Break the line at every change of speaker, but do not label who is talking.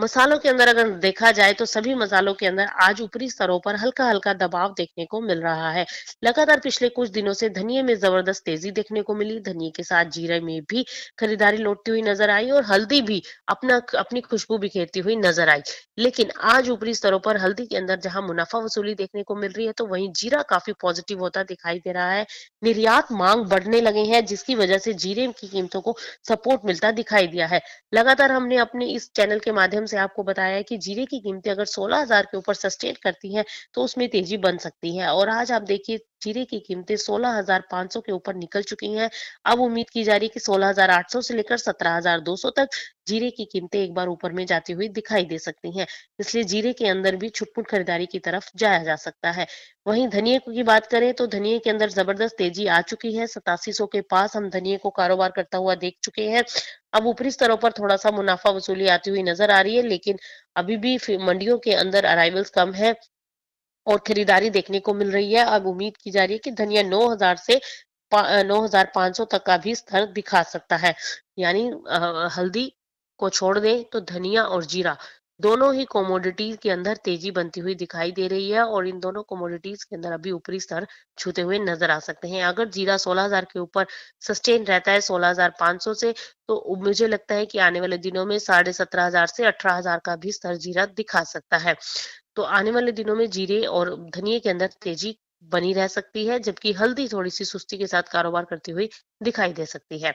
मसालों के अंदर अगर देखा जाए तो सभी मसालों के अंदर आज ऊपरी स्तरों पर हल्का हल्का दबाव देखने को मिल रहा है। लगातार पिछले कुछ दिनों से धनिये में ज़बरदस्त तेज़ी देखने को मिली। धनिये के साथ जीरे में भी खरीदारी लौटती हुई नज़र आई और हल्दी भी अपना, अपनी खुशबू बिखेरती हुई नज़र आई। लेकिन आज ऊपरी स्तरों पर हल्दी के अंदर जहाँ मुनाफा वसूली देखने को मिल रही है तो वहीं जीरा काफ़ी पॉजिटिव होता दिखाई दे रहा है। निर्यात मांग बढ़ने लगे हैं, जिसकी वजह से जीरे की कीमतों को सपोर्ट मिलता दिखाई दिया है। लगातार हमने अपने इस चैनल के माध्यम से आपको बताया है कि जीरे की कीमतें अगर 16,000 के ऊपर सस्टेन करती हैं तो उसमें तेज़ी बन सकती है। और आज आप देखिए जीरे की कीमतें 16,500 के ऊपर निकल चुकी हैं। अब उम्मीद की जा रही है कि 16,800 से लेकर 17,200 तक जीरे की कीमतें एक बार ऊपर में जाती हुई दिखाई दे सकती हैं। इसलिए जीरे के अंदर भी छुटपुट खरीदारी की तरफ़ जाया जा सकता है। वहीं धनिये की बात करें तो धनिए के अंदर ज़बरदस्त तेज़ी आ चुकी है। सतासी के पास हम धनिये को कारोबार करता हुआ देख चुके हैं। अब ऊपरी स्तरों पर थोड़ा सा मुनाफा वसूली आती हुई नज़र आ रही है, लेकिन अभी भी मंडियों के अंदर अराइवल्स कम है और खरीदारी देखने को मिल रही है। अब उम्मीद की जा रही है कि धनिया 9000 से 9500 तक का भी स्तर दिखा सकता है। यानी हल्दी को छोड़ दें तो धनिया और जीरा दोनों ही कॉमोडिटीज के अंदर तेज़ी बनती हुई दिखाई दे रही है और इन दोनों कॉमोडिटीज के अंदर अभी ऊपरी स्तर छूते हुए नज़र आ सकते हैं। अगर जीरा 16000 के ऊपर सस्टेन रहता है 16500 से तो मुझे लगता है कि आने वाले दिनों में साढ़े सत्रह हज़ार से अठारह हज़ार का भी स्तर जीरा दिखा सकता है। तो आने वाले दिनों में जीरे और धनिए के अंदर तेज़ी बनी रह सकती है, जबकि हल्दी थोड़ी सी सुस्ती के साथ कारोबार करती हुई दिखाई दे सकती है।